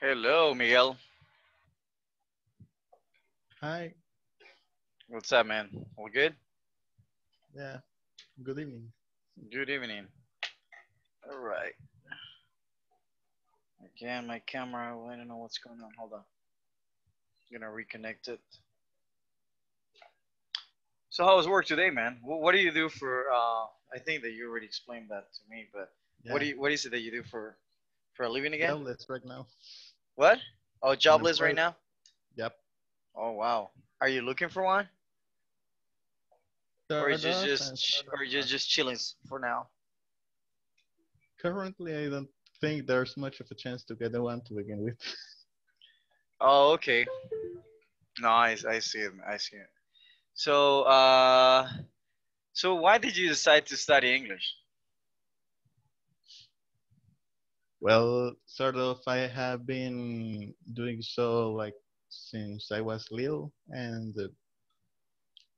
Hello, Miguel. Hi. What's up, man? All good? Yeah. Good evening. Good evening. All right. Again, my camera, I don't know what's going on. Hold on. I'm gonna reconnect it. So how was work today, man? What, what do you do for, uh, I think that you already explained that to me, but Yeah. what do you, what is it that you do for, for a living again? Jobless right now. What? Oh, jobless right now? Yep. Oh, wow. Are you looking for one? Or is Sort it of just, and or you just chilling for now? Currently, I don't think there's much of a chance to get one to begin with. Oh, okay. No, I, I see it. I see it. So, uh, so why did you decide to study English? Well, sort of, I have been doing so like since I was little, and uh,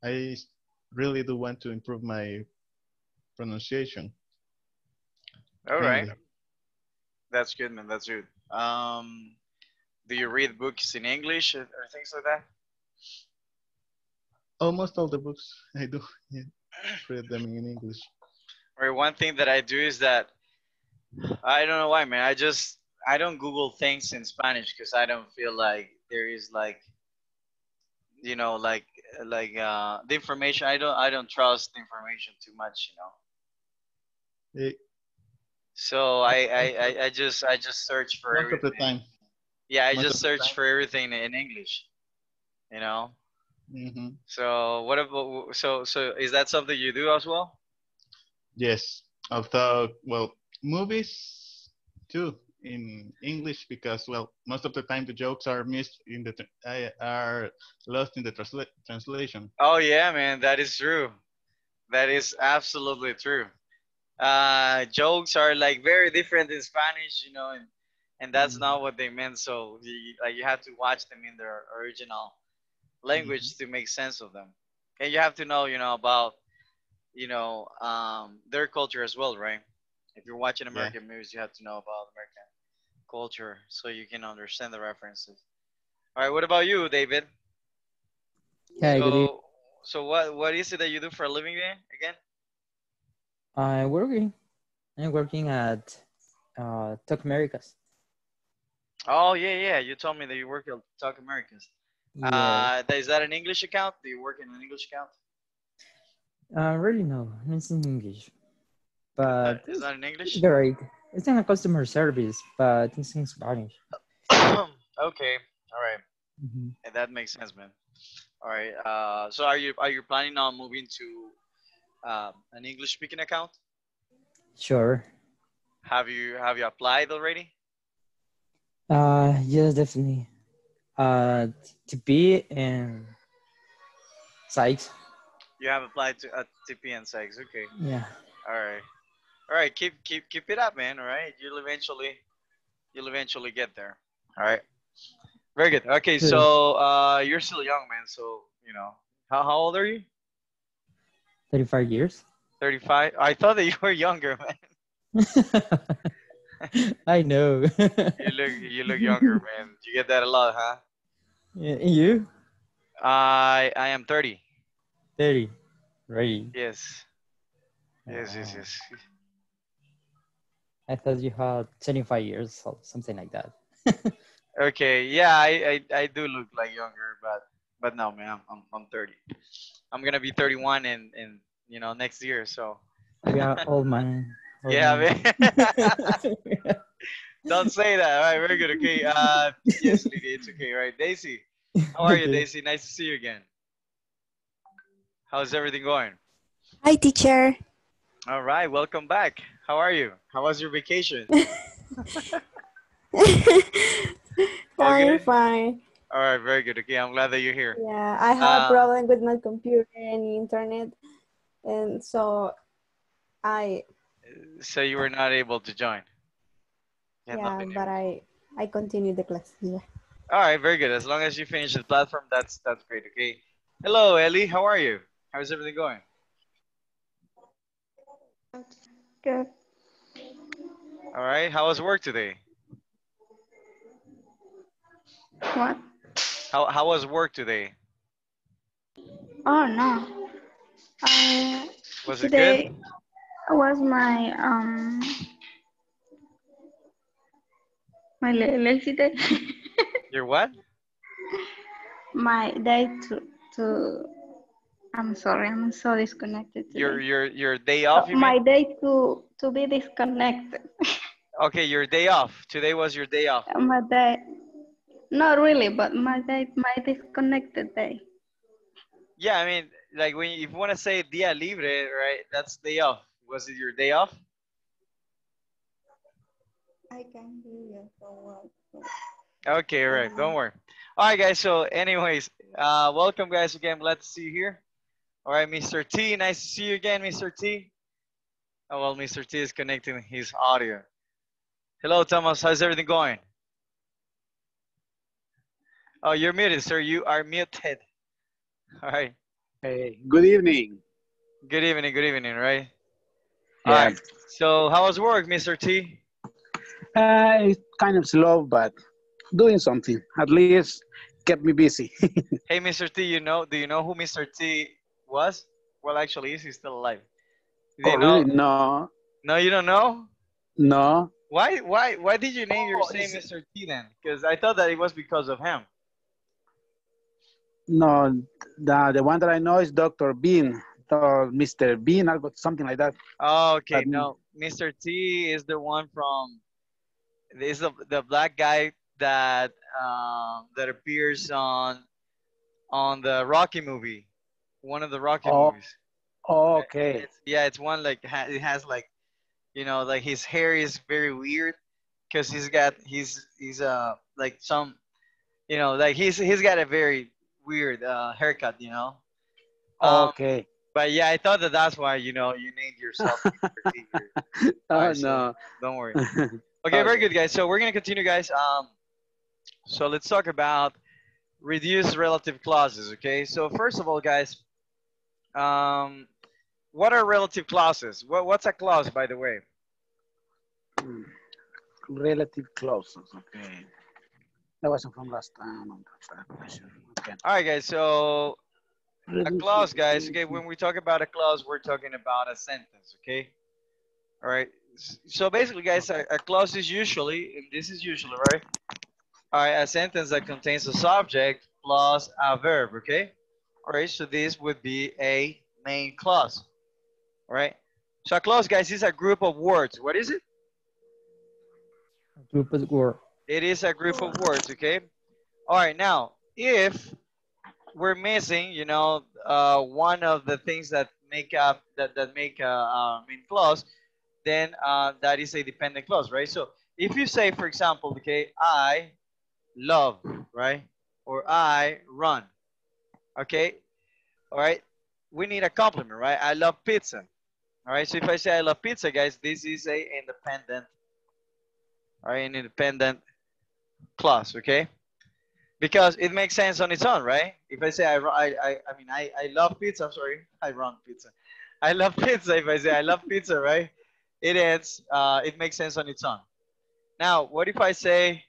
I really do want to improve my pronunciation. All right, mainly. that's good, man. That's good. Um, do you read books in English or, things like that? Almost all the books I do yeah, read them in English. Or one thing that I do is that I don't know why, man. I just I don't Google things in Spanish because I don't feel like there is like, you know, like like uh, the information. I don't I don't trust the information too much, you know. Eh, So I I, I, I just I just search for everything. Yeah, I most just search for everything in English. You know. hmm So what about so so is that something you do as well? Yes, although well, movies too in English because well, most of the time the jokes are missed in the uh, are lost in the transla- translation. Oh yeah, man, that is true. That is absolutely true. Uh, jokes are like very different in Spanish, you know, and and that's Mhm. not what they meant. So you, like you have to watch them in their original language to make sense of them, and you have to know, you know, about you know um, their culture as well, right? If you're watching Yeah. American movies, you have to know about American culture so you can understand the references. All right, what about you, David? Hi, good evening. So, so what what is it that you do for a living then again? I'm working. I'm working at uh, Talk Americas. Oh yeah, yeah. You told me that you work at Talk Americas. Yeah. Uh, that- is that an English account? Do you work in an English account? Uh, really no, it's in English, Uh, but is that in English? it's great. It's in a customer service, but it's in Spanish. okay, all right. Mhm. And that makes sense, man. All right. Uh, so are you are you planning on moving to um, an English speaking account? Sure. Have you have you applied already? Uh, yes, definitely. Uh, to be in Sykes. You have applied to uh, TP and Sykes. Okay. Yeah. All right. All right. Keep keep keep it up, man. All right. You'll eventually you'll eventually get there. All right. Very good. Okay. So uh, you're still young, man. So you know how how old are you? 35 years. 35. I thought that you were younger, man. I know. You look you look younger, man. You get that a lot, huh? Yeah, and you? I I am 30. 30. Right. Yes. Yes, yes, yes. I thought you had 25 years or something like that. Okay. Yeah, I, I I do look like younger, but but no, man. I'm I'm, I'm 30. I'm gonna be 31 in in you know next year. So Yeah, old man. Old yeah, man. man. Don't say that. All right, very good. Okay. Uh, yes, Lydia, it's okay. All right, Daisy. How are you, Daisy? Nice to see you again. How's everything going? Hi, teacher. All right, welcome back. How are you? How was your vacation? I'm good? fine. All right, very good. Okay, I'm glad that you're here. Yeah, I have Uh, a problem with my computer and internet, and so I So you were not able to join. You had not yeah, but I I continue the class. Yeah. All right, very good. As long as you finish the platform, that's that's great. Okay. Hello, Ellie. How are you? How's everything going? Good. All right. How was work today? What? How how was work today? Oh no. Uh, Was it today good? was my um my la- lazy day. Your what? my day to to. I'm sorry. I'm so disconnected. Today. Your your your day off? You my mean? day to to be disconnected. Okay, your day off. Today was your day off. my day. Not really, but my day, my disconnected day. Yeah, I mean, like when you, if you want to say dia libre, right? That's day off. Was it your day off? I can hear you so well. Okay, right. Don't worry. All right, guys. So, anyways, uh, welcome, guys. Again, glad to see you here. All right, Mr. T. Nice to see you again, Mr. T. Oh well, Mr. T is connecting his audio. Hello, Thomas. How's everything going? Oh, you're muted, sir. You are muted. All right. Hey, good evening. Good evening. Good evening. Right. All Yeah. right. So, how was work, Mr. T? Uh, it's kind of slow, but doing something. At least kept me busy. Hey, Mr. T. You know? Do you know who Mr. T was? Well, actually, is he still alive? Do oh, know? really? No, No, you don't know. no. Why? Why? Why did you name your Oh, name is- Mr. T then? Because I thought that it was because of him. No, the, the one that I know is Dr. Bean, or Mr. Bean, or something like that. Oh, okay. But- No, Mr. T is the one from. Is the the black guy that um, that appears on on the Rocky movie, one of the Rocky Oh, movies. Oh, okay. It's, yeah, it's one like ha- it has like, you know, like his hair is very weird, cause he's got he's he's uh like some, you know, like he's he's got a very weird uh haircut, you know. Um, okay. But yeah, I thought that that's why you know you named yourself. Mr. T here. oh, so- no. Don't worry. Okay, very good, guys. So we're gonna continue, guys. Um, so let's talk about reduced relative clauses. Okay. So first of all, guys, um, what are relative clauses? What, what's a clause, by the way? Hmm. Relative clauses. Okay. That wasn't from last time. on that question. Okay. All right, guys. So a clause, guys. Okay, when we talk about a clause, we're talking about a sentence. Okay. All right. So basically, guys, a, a clause is usually, and this is usually right. All right, a sentence that contains a subject plus a verb. Okay. All right. So this would be a main clause. All right. So a clause, guys, is a group of words. What is it? A Group of word. It is a group of words, okay? All right, now, if we're missing, you know, uh, one of the things that make up, that, that make a, a main clause, then uh, that is a dependent clause, right? So if you say, for example, okay, I love, right? Or I run, okay? All right, we need a compliment, right? I love pizza. All right, so if I say I love pizza, guys, this is a independent, all right, an independent clause, okay? Because it makes sense on its own, right? If I say I, I, I, I mean, I, I love pizza, I'm sorry, I wrong pizza. I love pizza. If I say I love pizza, right? It ends, uh, it makes sense on its own. Now, what if I say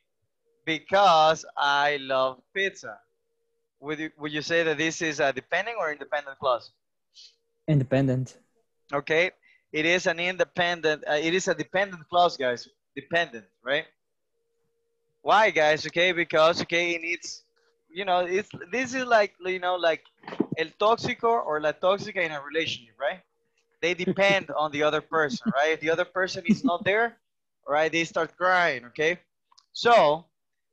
because I love pizza? Would you, would you say that this is a dependent or independent clause? Independent. Okay, it is an independent, uh, it is a dependent clause, guys. Dependent, right? Why, guys? Okay, because okay, it needs, you know, it's this is like you know, like el tóxico or la tóxica in a relationship, right? They depend on the other person, right? If the other person is not there, right? They start crying, okay? So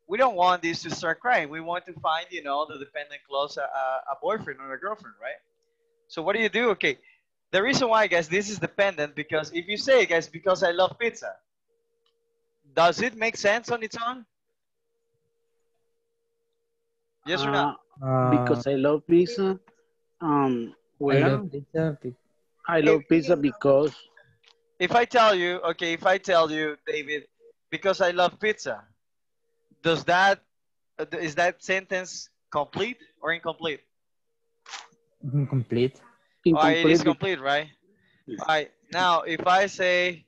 we don't want this to start crying. We want to find, you know, the dependent clause, a, a boyfriend or a girlfriend, right? So what do you do? Okay, the reason why, guys, this is dependent because if you say, guys, because I love pizza, does it make sense on its own? Yes or no? Uh, Uh, because I love pizza. Um, I love pizza. I love pizza because If I tell you, okay, if I tell you, David, because I love pizza, does that uh, that sentence complete or incomplete? Incomplete. All right, it is complete, right? Yeah. All right. Now, if I say,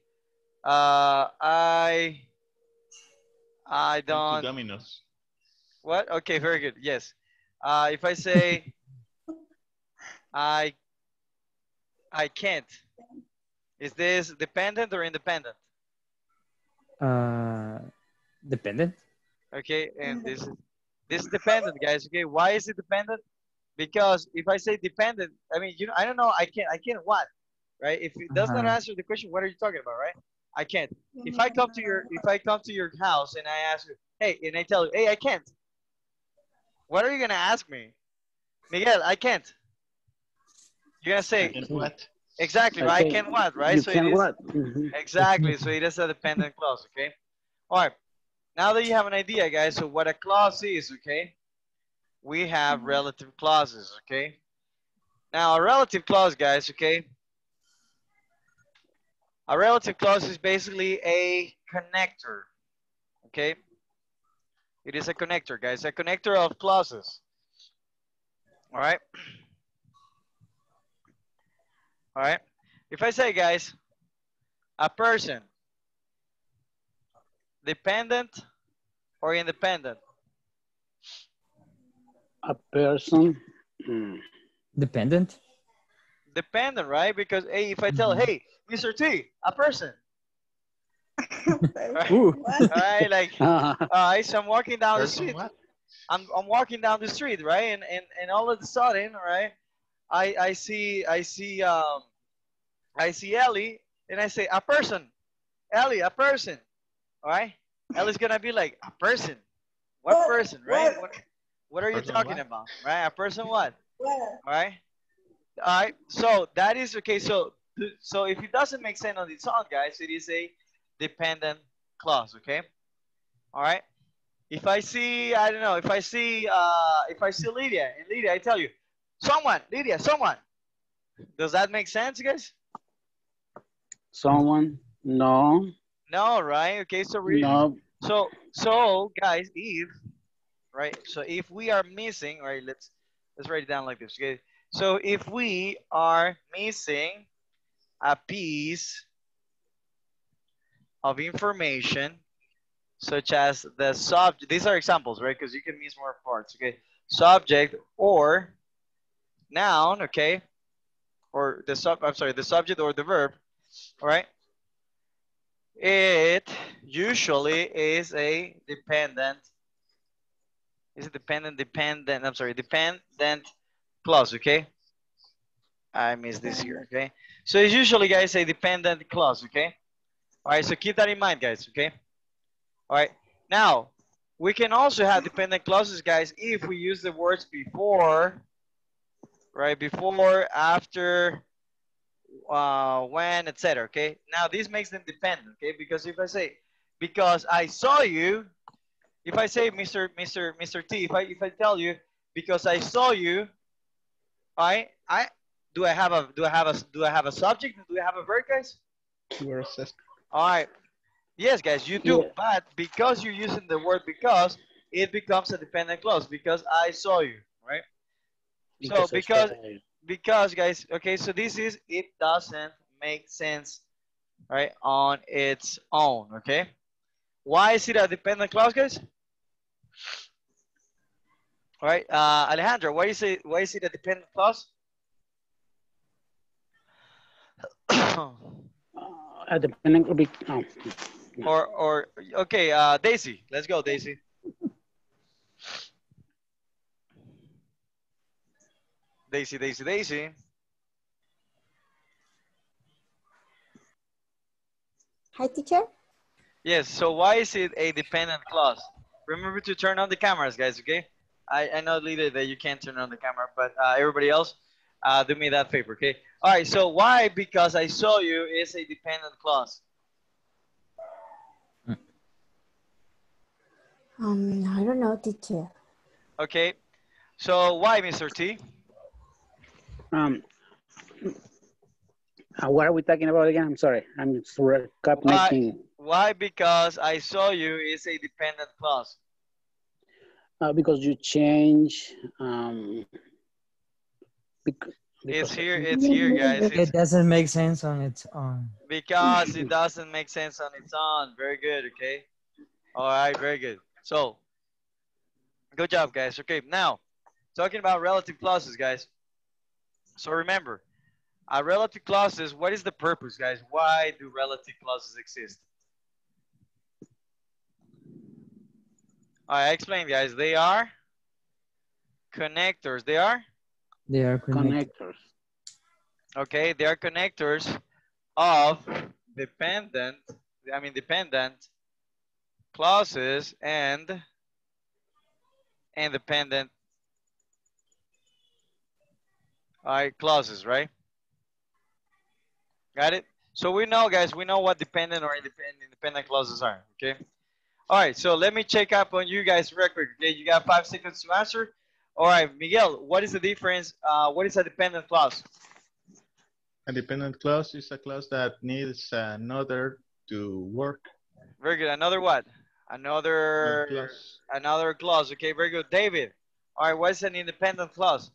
uh, I, I don't, Domino's. What? Okay, very good. Yes. Uh, if I say I I can't, is this dependent or independent? Uh, dependent. Okay, and this is this is dependent, guys. Okay, why is it dependent? Because if I say dependent, I mean, you know, I don't know. I can't. I can't what? Right? If it does not Uh-huh. answer the question, what are you talking about? Right? I can't. If I come to your if I come to your house and I ask you, hey, and I tell you, hey, I can't. What are you gonna ask me, Miguel? I can't. You're gonna say what? exactly, I right? I can't- can what, right? You So it can is- what? Mhm. Exactly. So it is a dependent clause, okay? All right. Now that you have an idea, guys, so what a clause is, okay? We have mm-hmm. relative clauses, okay? Now, a relative clause, guys, okay? A relative clause is basically a connector, okay? It is a connector, guys, a connector of clauses. All right? All right? If I say, guys, a person, dependent or independent? A person. mm, Dependent. Dependent, right? Because hey, if I tell, Mhm. hey, Mr. T, a person, right? Right? Like, uh, all right, so I'm walking down the street. what? I'm, I'm walking down the street, right? And, and, and all of a sudden, right? I, I see, I see, um, I see Ellie and I say, a person, Ellie, a person, all right? Ellie's gonna be like, a person, what person, right? What, what are you Person talking what? about, right? A person what? All right. All right. So that is okay. So so if it doesn't make sense on its own, guys, it is a dependent clause. Okay. All right. If I see, I don't know, if I see, uh, if I see Lydia and Lydia, I tell you, someone, Lydia, someone. Does that make sense, guys? someone. No. No, right? Okay. So we No. So, so guys, if right, so if we are missing, right, let's let's write it down like this. Okay. So if we are missing a piece of information, such as the subject, these are examples, right? Because you can miss more parts. Okay. Subject or noun. Okay. Or the sub. I'm sorry, the subject or the verb. All right. It usually is a dependent. Is it dependent? Dependent. I'm sorry, dependent clause. Okay. I missed this here. Okay. So it's usually, guys, a dependent clause. Okay. All right. So keep that in mind, guys. Okay. All right. Now we can also have dependent clauses, guys, if we use the words before, right? Before, after, uh, when, etc. Okay. Now this makes them dependent. Okay. Because if I say, because I saw you, if I say, Mr. Mr. Mr. T, if I if I tell you, because I saw you, I I do I have a do I have a do I have a subject? Do I have a verb, guys? You are assessed. All right. Yes, guys, you do. Yeah. But because you're using the word because, it becomes a dependent clause. Because I saw you, right? So I because saw you. Because guys okay so this is it doesn't make sense right on its own okay why is it a dependent clause guys all right uh alejandro why is it why is it a dependent clause Uh, a dependent be. Oh. or or okay uh daisy let's go daisy daisy daisy daisy Hi, teacher. Yes, so why is it a dependent clause? Remember to turn on the cameras, guys, okay? I, I know, Lita, that you can't turn on the camera, but uh, everybody else, uh, do me that favor, okay? All right, so why? Because I saw you is a dependent clause. Um, I don't know, teacher. Okay, so why, Mr. T? Um, uh, what are we talking about again? I'm sorry. I'm just recap Why? making. Why? Because I saw you is a dependent clause. Uh, because you change. Um, bec- It's here, it's here, guys. It's It doesn't make sense on its own. because it doesn't make sense on its own. Very good, okay? All right, very good. So, Good job, guys. Okay, now talking about relative clauses, guys. So remember, uh, relative clauses. What is the purpose, guys? Why do relative clauses exist? I explain, guys. They are connectors. They are They are. Connectors. okay. They are connectors of dependent. I mean dependent clauses and independent all right clauses right? Got it? So we know guys we know what dependent or independent independent clauses are okay? All right so let me check up on you guys real quick okay? You got five seconds to answer? All right miguel what is the difference uh, what is a dependent clause? A dependent clause is a clause that needs another to work. very good. Another what? Another clause. another clause. Okay very good. David all right what is an independent clause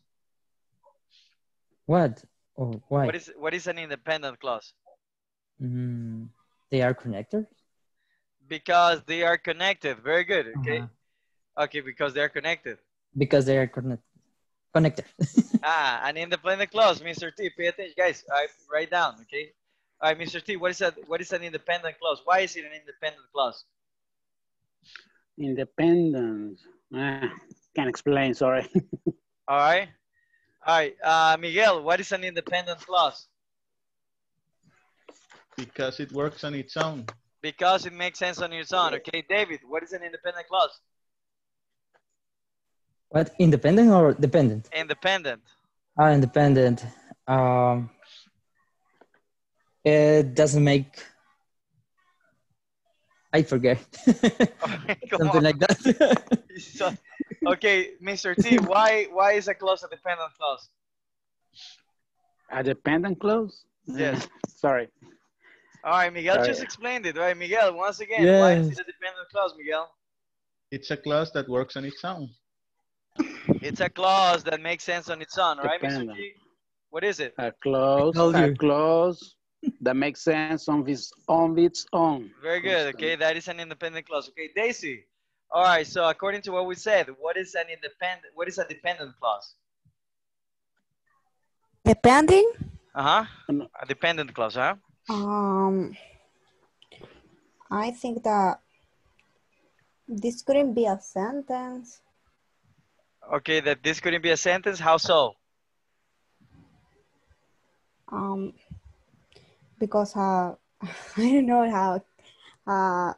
What? Oh, why? what is what is an independent clause Mm, they are connectors? because they are connected very good okay Uh-huh. okay because they are connected Because they are connect connected. ah an independent clause mr t pay attention guys I write down okay all right mr t what is that what is an independent clause why is it an independent clause Independence. Ah, can't explain, sorry. all right all right uh miguel what is an independent clause Because it works on its own. because it makes sense on its own okay david what is an independent clause what? Independent or dependent? independent Ah, independent. Um, it doesn't make. I forget. Oh Come Something like that. Okay mr t why why is a clause a dependent clause A dependent clause? Yes. Sorry. All right, Miguel Sorry. just explained it, right? Miguel, once again, why is it a dependent clause, Miguel? It's a clause that works on its own. It's a clause that makes sense on its own, right, Mr. Dependent. G? What is it? A clause, a clause that makes sense on its, on its own. Very good. Okay, that is an independent clause. Okay, Daisy. All right. So according to what we said, what is an independent? What is a dependent clause? Depending, Uh huh. A dependent clause, huh? um, I think that this couldn't be a sentence. Okay, that this couldn't be a sentence. How so? Um, because uh, I don't know how uh,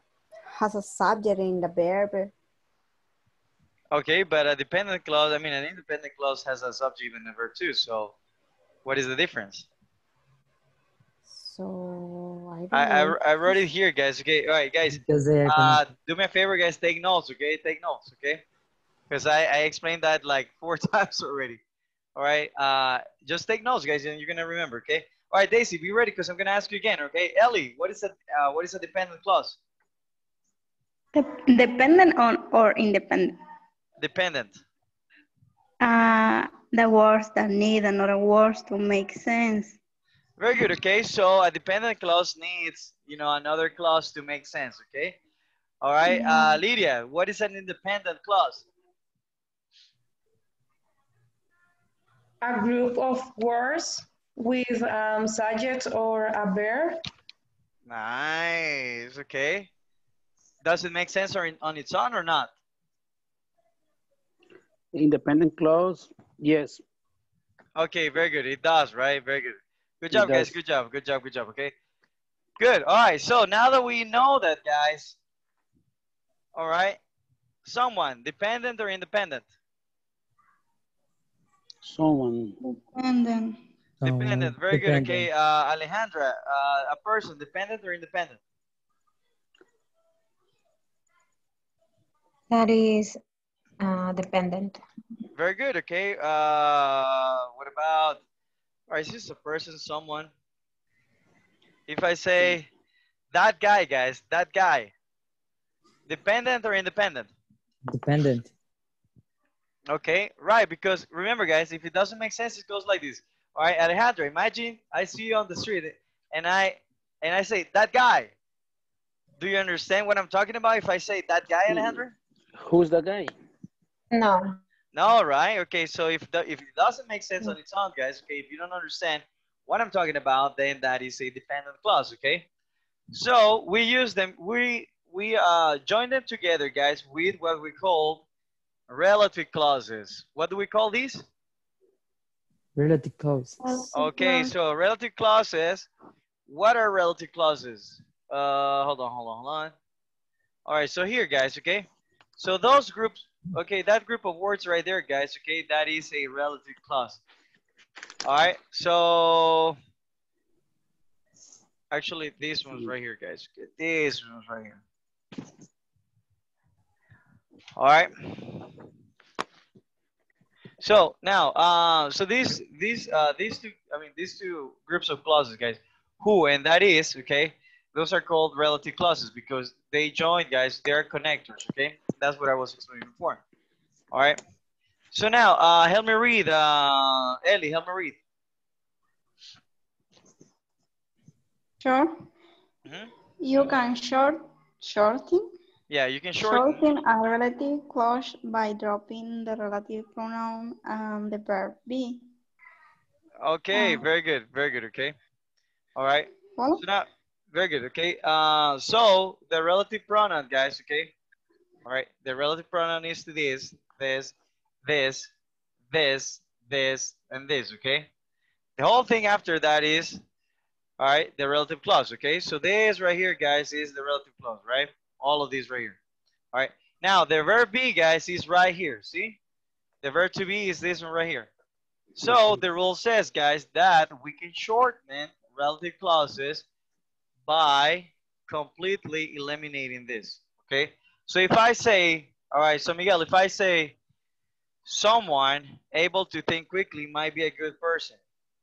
has a subject in the verb. Okay, but a dependent clause. I mean, an independent clause has a subject and a verb too. So, what is the difference? So I don't I I. I wrote it here, guys. Okay. All right, guys. because they are Uh, do me a favor, guys. Take notes, okay? Take notes, okay? Because I, I explained that like four times already. All right. Uh, just take notes, guys, and you're gonna remember, okay? All right, Daisy, be ready because I'm gonna ask you again, okay? Ellie, what is a uh, what is a dependent clause? Dep- Dependent on or independent. Dependent. Uh, the words that need another words to make sense. Very good. Okay. So a dependent clause needs, you know, another clause to make sense. Okay. All right. Uh, Lydia, what is an independent clause? a group of words with um, subject or a verb. Nice. Okay. Does it make sense or on its own or not? Independent clause, yes. Okay, very good. It does, right? Very good. Good job, guys. Good job. Good job. Good job. Okay. Good. All right. So now that we know that, guys, all right, someone dependent or independent? Someone, Dependent. Dependent. So, Very good. Okay. Uh, Alejandra, uh, a person dependent or independent? That is uh, dependent. Very good. Okay. Uh, what about? All right, is this a person, someone? If I say that guy, guys, that guy, dependent or independent? Dependent. Okay, right. Because remember, guys, if it doesn't make sense, it goes like this. All right, Alejandro, imagine I see you on the street and I and I say that guy. Do you understand what I'm talking about? If I say that guy, Alejandro, who's the guy? No. No, right? Okay, so if the, if it doesn't make sense on its own, guys, okay, if you don't understand what I'm talking about, then that is a dependent clause, okay? So we use them, we we uh join them together, guys, with what we call relative clauses. What do we call these? Relative clause. Okay, so relative clauses. What are relative clauses? Uh, hold on, hold on, hold on. All right, so here, guys, okay? So those groups, okay, that group of words right there, guys, okay, that is a relative clause. All right, so actually this one's right here, guys. Okay, this one's right here. All right. So now, uh, so these these uh, these two, I mean, these two groups of clauses, guys, who and that is, okay, those are called relative clauses because they join, guys. They're connectors, okay. That's what I was explaining before. All right. So now, uh, help me read, uh, Ellie, help me read. Sure. Mhm. You can short shorten Yeah, you can shorten. shorten a relative clause by dropping the relative pronoun and the verb be. Okay, Uh, very good, very good. Okay. All right. Follow? So now, very good. Okay. Uh, so the relative pronoun, guys. Okay. All right. The relative pronoun is to this, this, this, this, this, and this. Okay. The whole thing after that is, all right, the relative clause. Okay. So this right here, guys, is the relative clause, right? All of these right here. All right. Now the verb be, guys, is right here. See, the verb to be is this one right here. So the rule says, guys, that we can shorten relative clauses by completely eliminating this. Okay. So if I say, all right, so Miguel, if I say someone able to think quickly might be a good person,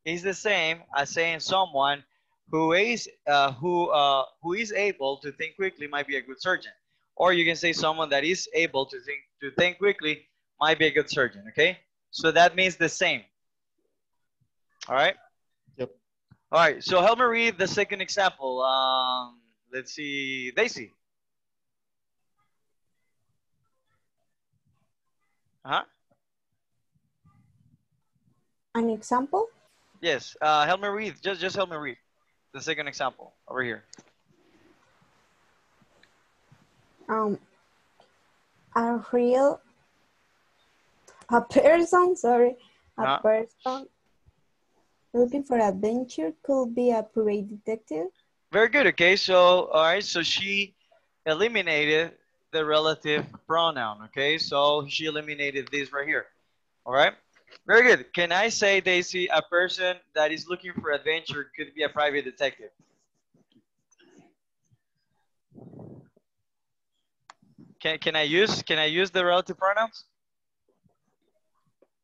is the same as saying someone who is uh, who uh, who is able to think quickly might be a good surgeon. Or you can say someone that is able to think to think quickly might be a good surgeon. Okay. So that means the same. All right. Yep. All right. So help me read the second example. Um, let's see, Daisy. Uh huh. An example? Yes. Uh, help me read. Just just help me read the second example over here. Um, a real, a person, sorry, a Uh-huh. person looking for adventure could be a private detective. Very good. Okay. So all right. So she eliminated the relative pronoun. Okay. So she eliminated this right here. All right. Very good. Can I say, Daisy, a person that is looking for adventure could be a private detective? Can, can I use can I use the relative pronouns?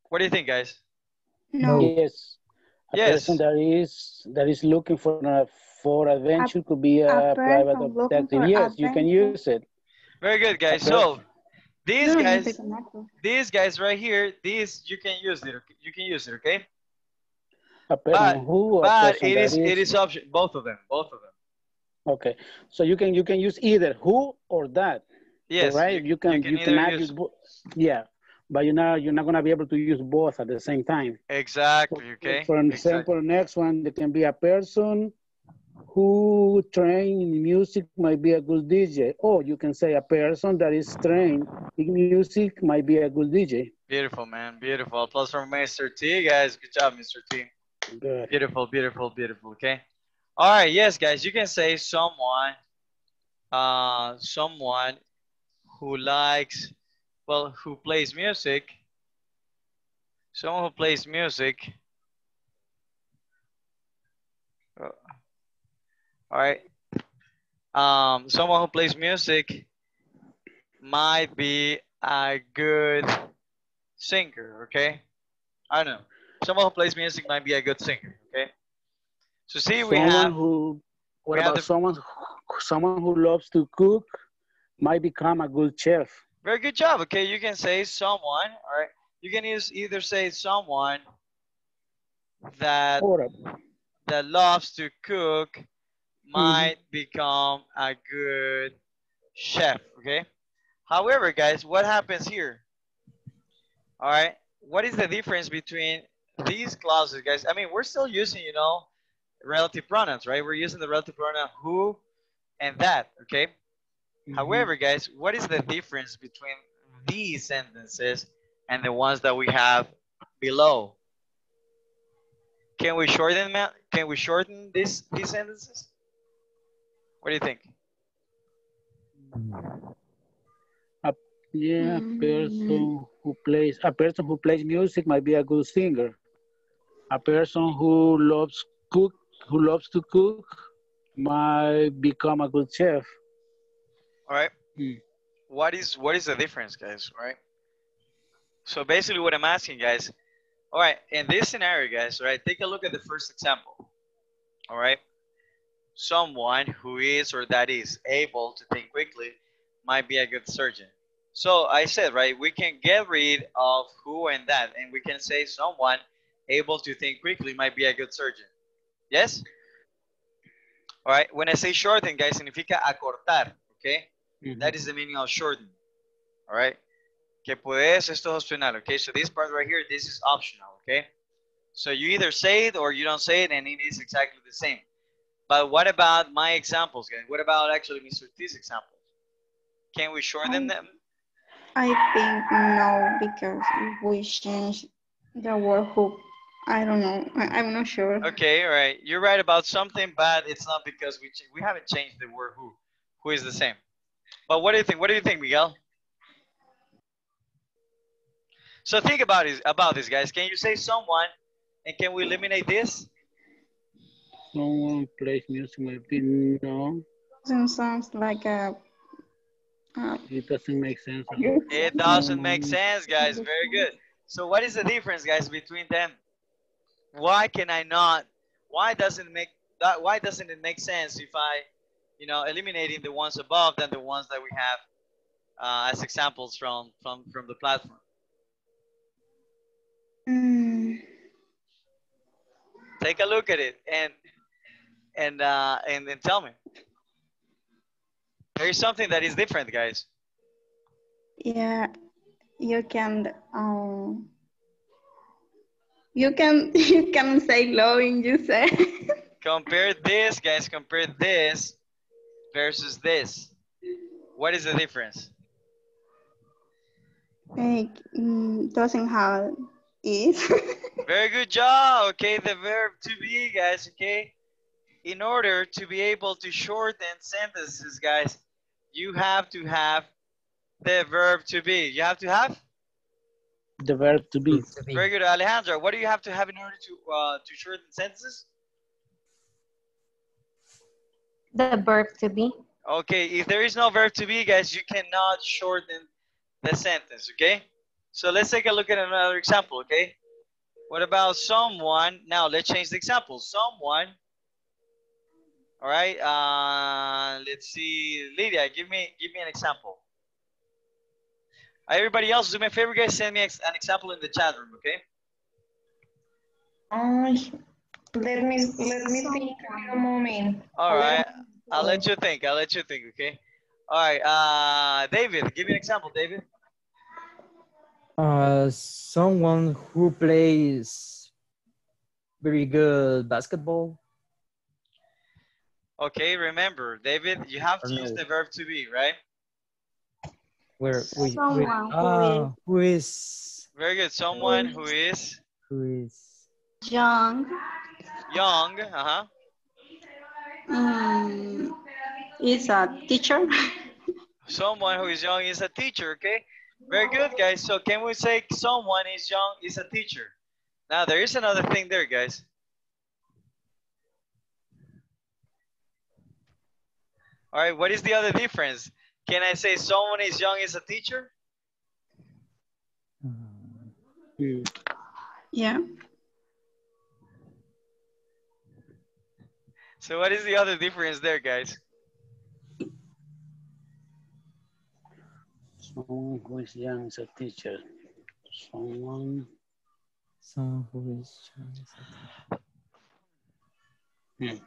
What do you think, guys? No. Yes. A Yes. person that is that is looking for a, for adventure could be a, a private detective. for Yes, you can use it. Very good, guys. So person. These No, guys, take a macro. these guys right here, these you can use it. okay? You can use it, okay? A person But- who a But person it that is it is option both of them, both of them. okay. So you can you can use either who or that. Yes, right? You, can you, either cannot use- use both. Yeah, but you're not you're not gonna be able to use both at the same time. exactly. Okay. For Exactly. example, next one there can be a person who trained in music might be a good DJ. Or you can say a person that is trained in music might be a good DJ. Beautiful, man. Beautiful. Plus from Mr. T, guys. Good job, Mr. T. Good. Beautiful, beautiful, beautiful. Okay. All right. Yes, guys. You can say someone, uh, someone who likes, well, who plays music. Someone who plays music. Uh, All right. Um, someone who plays music might be a good singer. Okay. I don't know. Someone who plays music might be a good singer. Okay. So see, we someone have who what about the- someone someone who loves to cook might become a good chef. very good job. Okay, you can say someone. All right. You can use either say someone that that loves to cook might become a good chef. Okay. However, guys, what happens here? All right. What is the difference between these clauses, guys? I mean, we're still using, you know, relative pronouns, right? We're using the relative pronoun who and that, okay? Mhm. However, guys, what is the difference between these sentences and the ones that we have below? Can we shorten? Can we shorten this these sentences? What do you think? Yeah, a person who plays a person who plays music might be a good singer. A person who loves cook who loves to cook might become a good chef. All right. Hmm. What is what is the difference, guys? All right. So basically, what I'm asking, guys. All right, in this scenario, guys. All right, take a look at the first example. All right. Someone who is or that is able to think quickly might be a good surgeon. So I said, right, we can get rid of who and that, and we can say someone able to think quickly might be a good surgeon. Yes? All right, when I say shorten, guys, significa acortar, okay? Mm-hmm. That is the meaning of shorten. All right. Que puedes, esto es opcional. Okay. So this part right here, this is optional. Okay. So you either say it or you don't say it, and it is exactly the same. But what about my examples, guys? What about actually Mr. T's examples? Can we shorten them? I think no, because we changed the word hoop. I don't know. I, I'm not sure. Okay. All right. You're right about something, but it's not because we we haven't changed the word who. Who is the same? But what do you think? What do you think, Miguel? So think about it about this, guys. Can you say someone, and can we eliminate this? Someone plays music might be no. Doesn't sound like a. Uh, It doesn't make sense. It doesn't make sense, guys. Very good. So what is the difference, guys, between them? Why can I not? Why doesn't it make that? Why doesn't it make sense if I, you know, eliminating the ones above than the ones that we have uh, as examples from from from the platform? mm, Take a look at it and and uh, and then tell me. There is something that is different, guys. yeah, you can. Um, you can you can say glowing. You say. Compare this, guys. Compare this versus this. What is the difference? Like, mm, doesn't have is. Very good job. Okay, the verb to be, guys. Okay, in order to be able to shorten sentences, guys, you have to have the verb to be. You have to have. The verb to be. Very good, Alejandra. What do you have to have in order to uh, to shorten sentences? The verb to be. Okay, if there is no verb to be, guys, you cannot shorten the sentence. Okay, so let's take a look at another example. Okay, what about someone? Now let's change the example. Someone. All right. Uh, let's see, Lydia. Give me give me an example. Everybody else, do me a favor, guys. Send me an example in the chat room. Okay. Uh, let me let me think a moment. All right. I'll let you think. I'll let you think. Okay. All right. Uh, David, give me an example, David. Uh, someone who plays very good basketball. Okay, remember, David, you have to use the verb to be, right? Where we, we Someone who ah, who is Very good. Someone who is who is Young. young, uh-huh. Mm, is a teacher. Someone who is young is a teacher, okay? Very good, guys. So can we say someone is young is a teacher? Now, there is another thing there, guys. All right, what is the other difference? Can I say someone is young is a teacher? Hmm. yeah. So what is the other difference there, guys? Someone who is young is a teacher. Someone. someone who is young is a teacher. I don't know.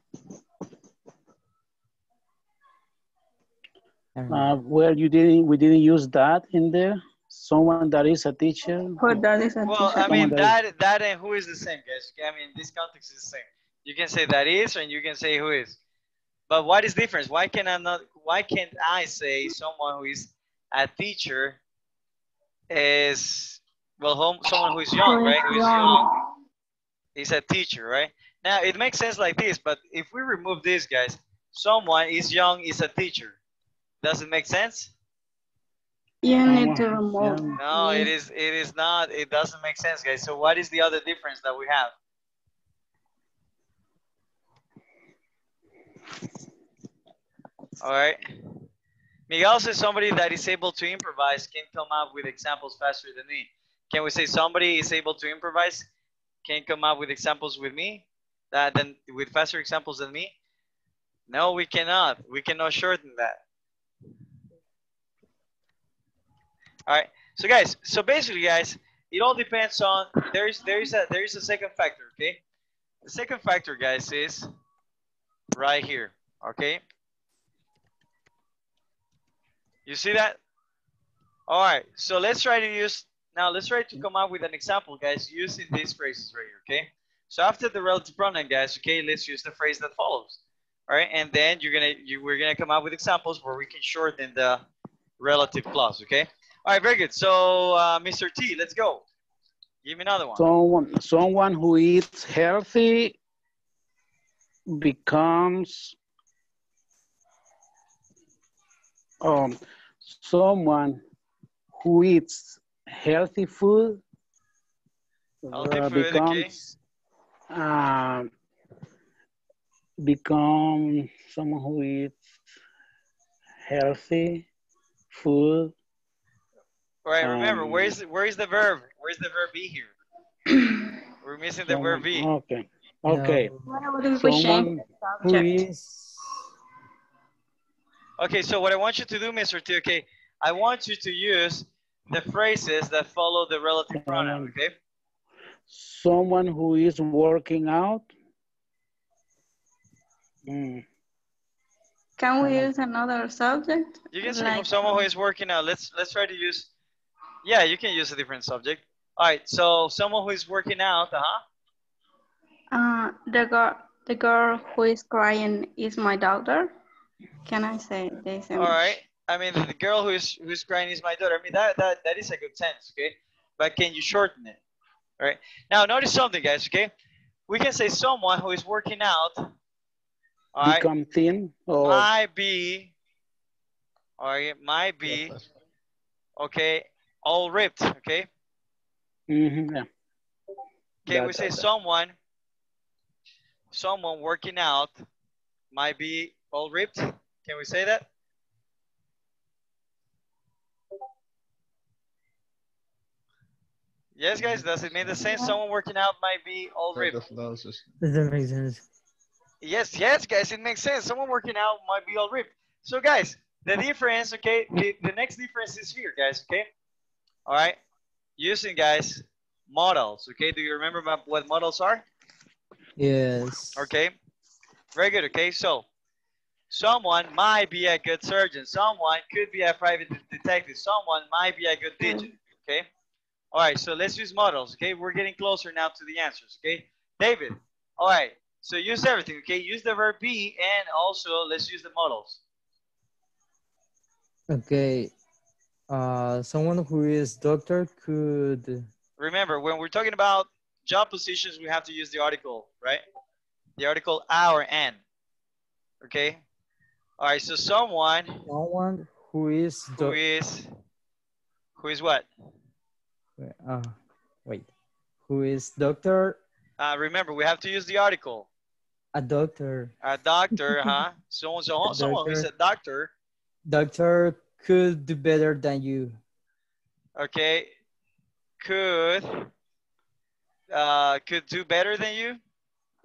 Uh, well, you didn't. We didn't use that in there. someone that is a teacher. Who that is a Well, teacher. I mean Someone that that and who is the same, guys. I mean this context is the same. You can say that is, and you can say who is. But what is difference? Why can I not? Why can't I say someone who is a teacher is well, home, someone who is young, right? Who is young. young is a teacher, right? Now it makes sense like this, but if we remove this, guys, someone is young is a teacher. Does it make sense? You need to remove. No, it is. It is not. It doesn't make sense, guys. So what is the other difference that we have? All right. Miguel says somebody that is able to improvise can come up with examples faster than me. Can we say somebody is able to improvise can come up with examples with me that then with faster examples than me? No, we cannot. We cannot shorten that. All right. So guys, so basically guys, it all depends on there's there's a there's a second factor, okay? The second factor, guys, is right here, okay? You see that? All right, so let's try to use, now let's try to come up with an example, guys, using these phrases right here, okay? So after the relative pronoun, guys, okay, let's use the phrase that follows. All right, and then you're gonna, you, we're gonna come up with examples where we can shorten the relative clause, okay? All right, very good. So, uh, Mr. T, let's go. Give me another one. Someone, someone who eats healthy becomes um, someone who eats healthy food Healthy uh, food, okay. becomes um, become someone who eats healthy food. All right, remember, Um, where's where's the verb? Where's the verb be here? We're missing the verb be. Okay. Okay. What about we change Someone the Who subject? is Okay, so what I want you to do, Mr. T, okay, I want you to use the phrases that follow the relative pronoun, Um, okay? someone who is working out. Mm, Can we Uh, use another subject? You can say Like, someone who is working out. Let's let's try to use. Yeah, you can use a different subject. All right, so someone who is working out, uh huh. Uh, the girl, the girl who is crying is my daughter. Can I say this? All right. I mean, the girl who is who's crying is my daughter. I mean, that that that is a good sense, okay? But can you shorten it? All right. Now, notice something, guys. Okay, we can say someone who is working out. All right. become thin or Might be. All right. Might be. Okay. All ripped. Okay. Mhm, yeah. Can we say that- someone? Someone working out might be all ripped. Can we say that? Yes, guys. Does it mean the same? Someone working out might be all ripped. of losses. Does that make sense? Yes, yes, guys. It makes sense. Someone working out might be all ripped. So, guys, the difference. Okay, the, the next difference is here, guys. Okay. All right. Using guys models. Okay. Do you remember what models are? Yes. Okay. Very good. Okay. So someone might be a good surgeon. Someone could be a private detective. Someone might be a good hmm. teacher. Okay. All right. So let's use models. Okay. We're getting closer now to the answers. Okay. David. All right. So use everything. Okay. Use the verb be and also let's use the models. Okay. Uh, someone who is doctor could. Remember, when we're talking about job positions, we have to use the article, right? The article our and. Okay. All right. So someone Someone who is who is who is what? Uh, wait. Who is doctor? Uh, remember, we have to use the article. A doctor. A doctor, huh? Someone, so, A someone who is a doctor, Doctor could do better than you. okay, could uh, could do better than you.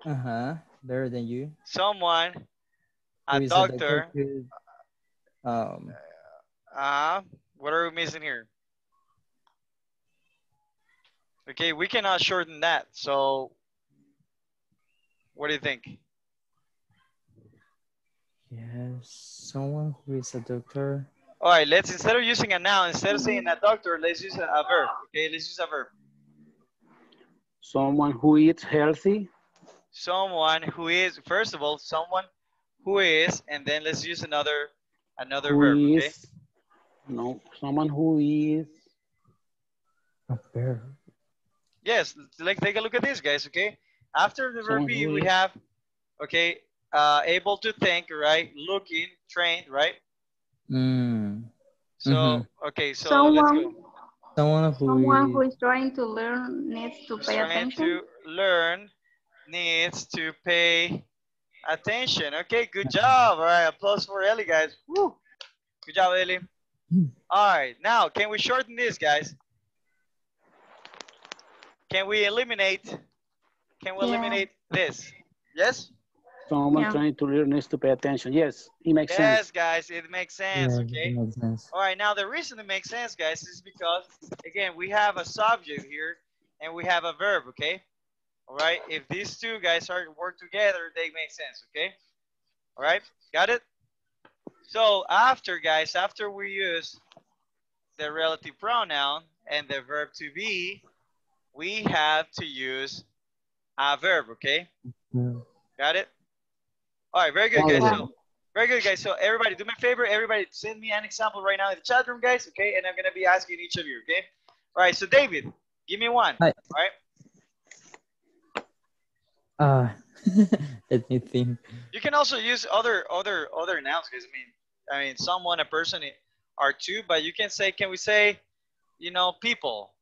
Uh huh. Better than you. Someone, a Who is doctor. could, um. Uh, what are we missing here? Okay, we cannot shorten that. So, what do you think? Yes. Someone who is a doctor All right, let's instead of using a noun, instead of saying a doctor, let's use a, a verb. Okay, let's use a verb. Someone who eats healthy. Someone who is, first of all, someone who is, and then let's use another another who verb. Okay. No, someone who is. A bear. Yes, like take a look at this, guys. Okay. After the verb Someone be, who we is- have, okay, uh, able to think, right? Looking, trained, right? Mm. So Mhm. okay, so let's Someone, go. Someone who someone who is is trying to learn needs to Who's pay trying attention. to learn needs to pay attention. Okay, good job. All right, applause for Ellie, guys. Woo. Good job, Ellie. Hmm. All right, now can we shorten this, guys? Can we eliminate? Can we Yeah. eliminate this? Yes. Someone Yeah. trying to learn needs to pay attention. Yes, it makes Yes, sense. Yes, guys, it makes sense. yeah, Okay. that makes sense. All right, now the reason it makes sense, guys, is because, again, we have a subject here and we have a verb, okay? All right, if these two guys are work together, they make sense, okay? All right, got it? So after, guys, after we use the relative pronoun and the verb to be, we have to use a verb, okay? Mm. Got it? All right, very good, guys. So, very good, guys. So, everybody, do me a favor. Everybody, send me an example right now in the chat room, guys. Okay, and I'm gonna be asking each of you. Okay. All right. So, David, give me one. Hi. All right. Uh, let me think. You can also use other other other nouns, guys. I mean, I mean, someone, a person, are two, but you can say, can we say, you know, people?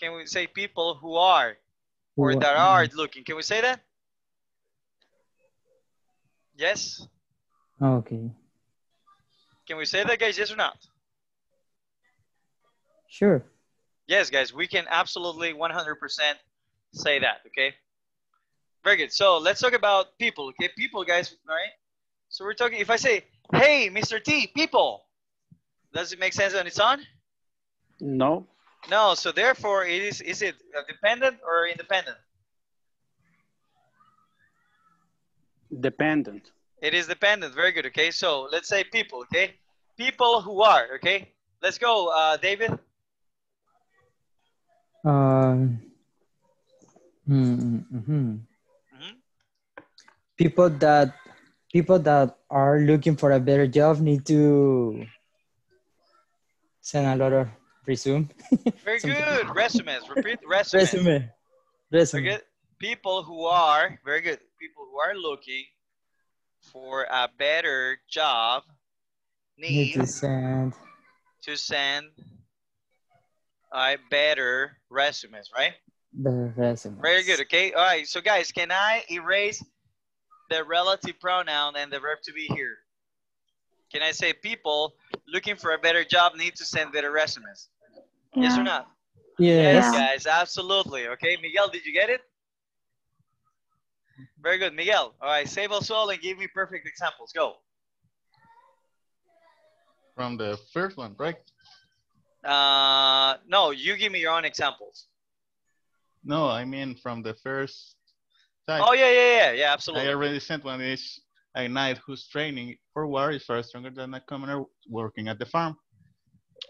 Can we say people who are or Who that are- are looking? Can we say that? Yes. Okay. Can we say that, guys? Yes or not? Sure. Yes, guys, we can absolutely 100% say that, okay? Very good. So let's talk about people, okay? People, guys, all right? So we're talking, if I say, hey, Mr. T, people, does it make sense on its own? No, No, so therefore, it is, is it uh, dependent or independent? Dependent. It is dependent. Very good, okay? So let's say people, okay? People who are, okay? Let's go, uh, David. Um. hmm, hmm Mhm. People that people that are looking for a better job need to send a lot of resume. Very Something. good. Resumes. Repeat resumes. resume. Very Resume. good. People who are very good. People who are looking for a better job Need need to send. to send a better resumes, right? The resume. Very good. Okay. All right. So guys, can I erase the relative pronoun and the verb to be here? Can I say people looking for a better job need to send better resumes? Yes or not? Yes. Yes, guys, absolutely. Okay, Miguel, did you get it? Very good, Miguel. All right, save us all and give me perfect examples. Go. From the first one, right? Uh, no, you give me your own examples. No, I mean from the first type. Oh yeah, yeah, yeah, yeah, absolutely. I already sent one. Is a knight who's training for war is far stronger than a commoner working at the farm.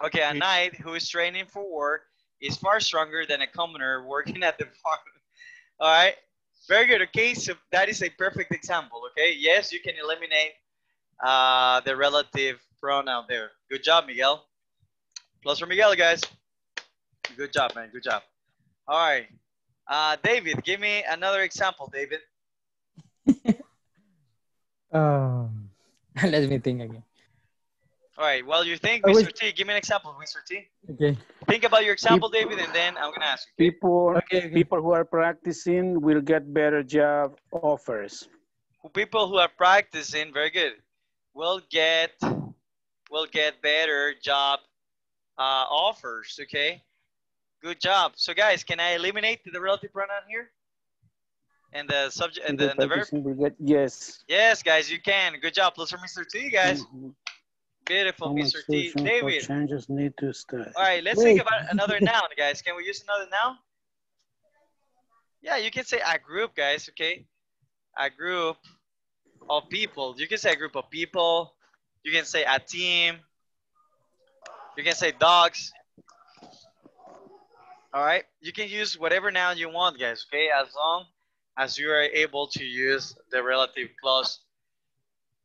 Okay, a knight who is training for war is far stronger than a commoner working at the farm. All right, very good. Okay, so that is a perfect example. Okay, yes, you can eliminate uh, the relative pronoun there. Good job, Miguel. Plus for Miguel, guys. Good job, man. Good job. All right, uh, David, give me another example, David. Um, let me think again. All right, Well, you think, Mr. was- T, give me an example, Mr. T. Okay. Think about your example, David, and then I'm gonna ask you. People, Okay. okay. people who are practicing will get better job offers. people who are practicing very good will get will get better job uh, offers okay good job so guys can i eliminate the relative pronoun here and the subject and the, and the verb get, yes. yes guys you can good job plus for mr t guys Mhm. Beautiful mr t david Changes need to start. all right let's Wait. think about another noun guys can we use another noun yeah you can say a group guys okay a group of people you can say a group of people you can say a team You can say dogs. All right. You can use whatever noun you want, guys. Okay, as long as you are able to use the relative clause.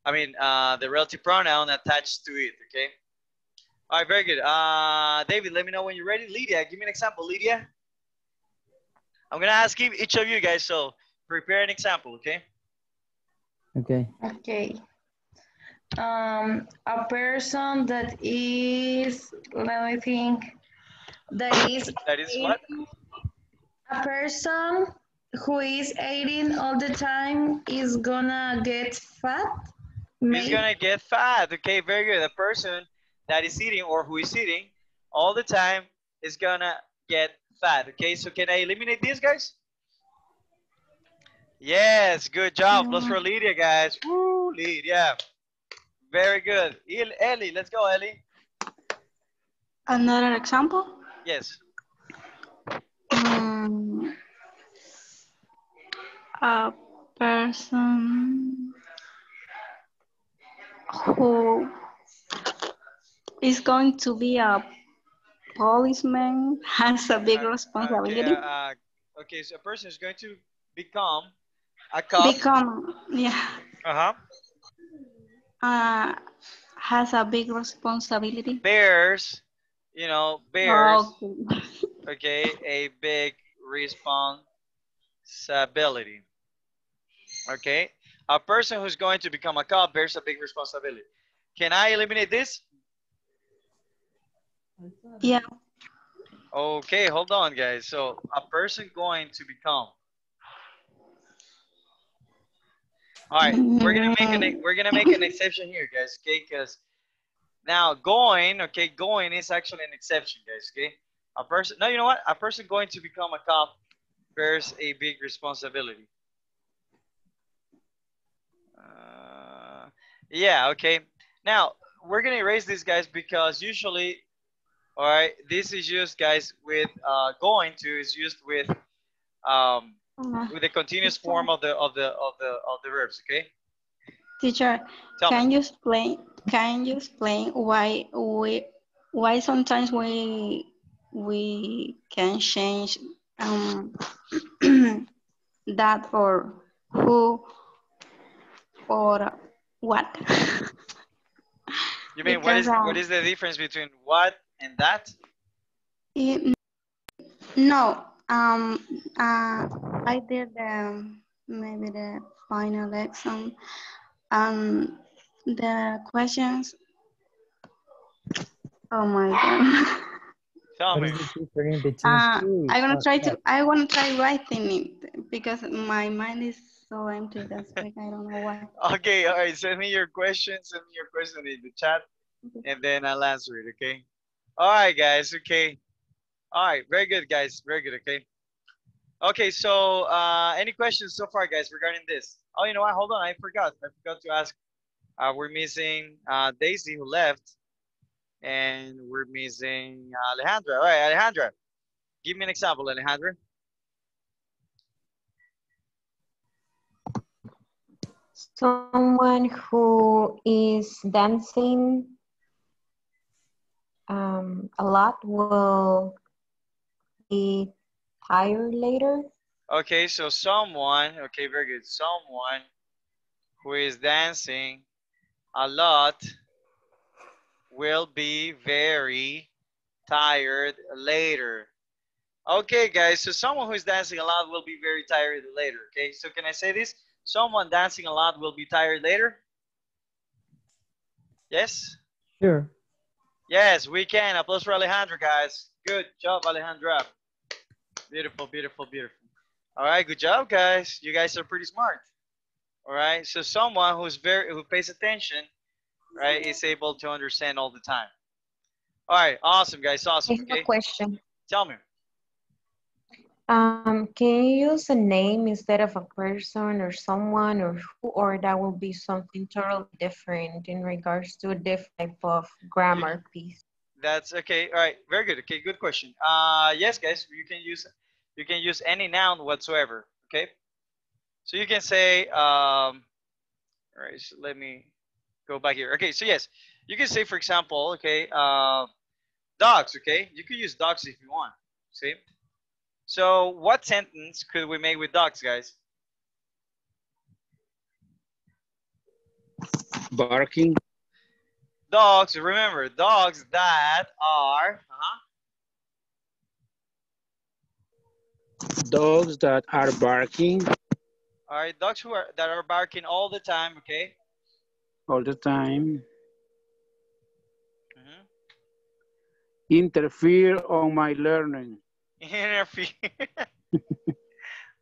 I mean, uh, the relative pronoun attached to it. Okay. All right. Very good. Uh, David, let me know when you're ready. Lydia, give me an example. Lydia. I'm gonna ask each of you guys. So prepare an example. Okay. Okay. Okay. Um, a person that is, let me think, that is, That is what? a person who is eating all the time is gonna get fat. He's gonna get fat. Okay, very good. The person that is eating or who is eating all the time is gonna get fat. Okay, so can I eliminate these guys? Yes, good job. Plus for Lydia, guys. Woo, Lydia. Very good. El- Ellie, let's go, Ellie. Another example. Yes. Um, a person who is going to be a policeman has a big Uh, responsibility. Okay, uh, okay, so a person is going to become a cop. Become, yeah, uh-huh. uh, has a big responsibility. Bears, you know, bears. Okay. okay, a big responsibility. Okay, a person who's going to become a cop bears a big responsibility. Can I eliminate this? Yeah. Okay, hold on, guys. So a person going to become. All right, we're gonna make an we're gonna make an exception here, guys. Okay, because now going, okay, going is actually an exception, guys. Okay, a person. No, you know what? A person going to become a cop bears a big responsibility. Uh, yeah. Okay. Now we're gonna erase these guys because usually all right, this is used, guys, with uh, going to is used with um, Uh, with the continuous form of the of the of the of the verbs. Okay, Teacher, tell can me. you explain? Can you explain why we why sometimes we we can change um that or who or what? You mean what is because, uh, what is the difference between what and that? Eh, No, um, uh, I did um, maybe the final exam. Um, the questions. Oh my god. Tell me. is the difference between Uh. I'm gonna try to. I want to try writing it because my mind is so empty. That's like I don't know why. Okay, all right. Send me your questions. Send me your question in the chat, and then I'll answer it. Okay. All right, guys. Okay. All right. Very good, guys. Very good. Okay. Okay. So, uh, any questions so far, guys, regarding this? Oh, you know what? Hold on. I forgot. I forgot to ask. Uh, we're missing uh, Daisy who left, and we're missing Alejandra. All right, Alejandra. Give me an example, Alejandra. Someone who is dancing um, a lot will be tired later. Okay, so someone, okay, very good. Someone who is dancing a lot will be very tired later. Okay, guys, so someone who is dancing a lot will be very tired later. Okay, so can I say this? Someone dancing a lot will be tired later? Yes? Sure. Yes, we can. Applause for Alejandra, guys. Good job, Alejandra. Beautiful, beautiful, beautiful. All right, good job, guys. You guys are pretty smart. All right, so someone who's very who pays attention, right, is able to understand all the time. All right, awesome, guys. I Awesome. have Okay, a question. tell me. Um, can you use a name instead of a person or someone or who, or that will be something totally different in regards to this type of grammar piece? That's okay. All right, very good. Okay, good question. Uh, yes, guys, you can use you can use any noun whatsoever. Okay, so you can say um, all right. So let me go back here. Okay, so yes, you can say for example, okay, uh, Dogs, okay? You can use dogs if you want. See? So what sentence could we make with dogs, guys? Barking. Dogs, remember, dogs that are, uh-huh, Dogs that are barking all right, dogs who are that are barking all the time, okay? all the time. Mhm. Interfere on my learning. Interfere.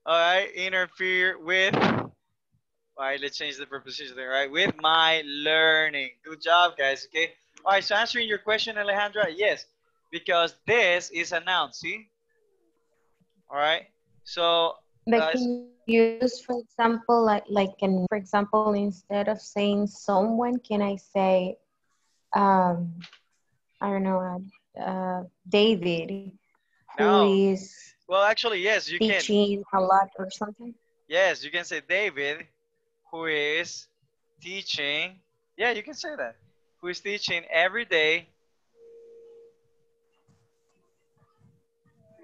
all right, interfere with. All right, let's change the preposition there, right? With my learning. Good job, guys, okay? All right, so answering your question, Alejandra, yes, because this is a noun, see? All right, so But uh, can you use, for example, like like can for example, instead of saying someone, can I say, um, I don't know, uh, uh, David, who No. is well, actually, yes, you can. teaching a lot or something? Yes, you can say David, who is teaching. Yeah, you can say that. Who is teaching every day.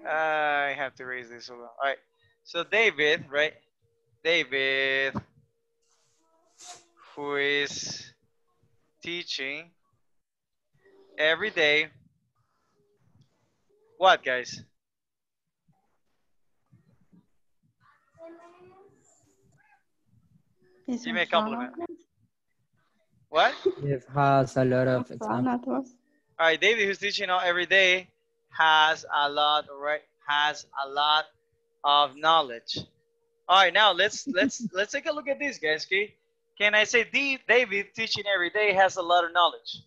I have to raise this. Hold on. All right. So David, right? David, who is teaching every day. What, guys? Is Give me a compliment. What? It has a lot of examples. All right, David, who's teaching all every day, has a lot, right? Has a lot of knowledge. All right, now let's let's let's take a look at this, guys. Okay, can I say D, David teaching every day has a lot of knowledge?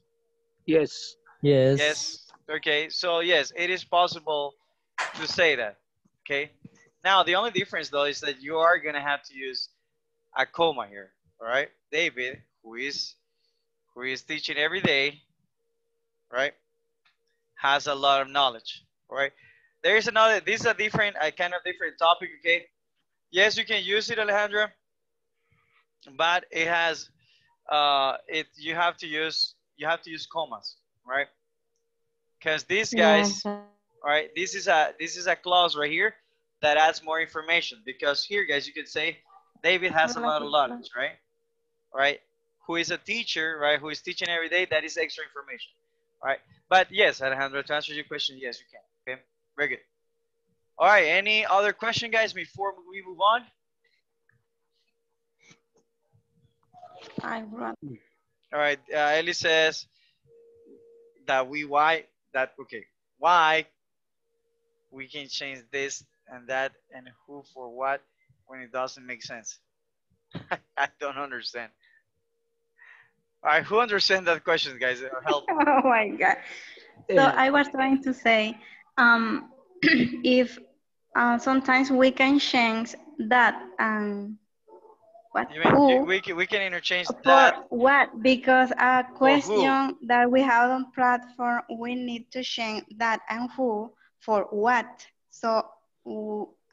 Yes. Yes. Yes. Okay, so yes, it is possible to say that. Okay. Now the only difference though is that you are gonna have to use a comma here. All right, David, who is who is teaching every day, right, has a lot of knowledge. Right. There is another. This is a different, a kind of different topic. Okay. Yes, you can use it, Alejandra, but it has, uh, it you have to use you have to use commas, right? Because these guys. Yes. All right, this is a this is a clause right here that adds more information because here, guys, you can say David has a lot of knowledge, right? All right, who is a teacher, right? Who is teaching every day? That is extra information, all right? But yes, Alejandro, to answer your question, yes, you can. Okay, very good. All right, any other question, guys, before we move on? I run. All right, uh, Ellie says that we why that okay why we can change this and that and who for what when it doesn't make sense. I don't understand. All right, who understand that question, guys? Help. Oh my God. So Uh, I was trying to say, um, if uh, sometimes we can change that and what who we can we can interchange for that. what? Because a question that we have on platform, we need to change that and who for what. So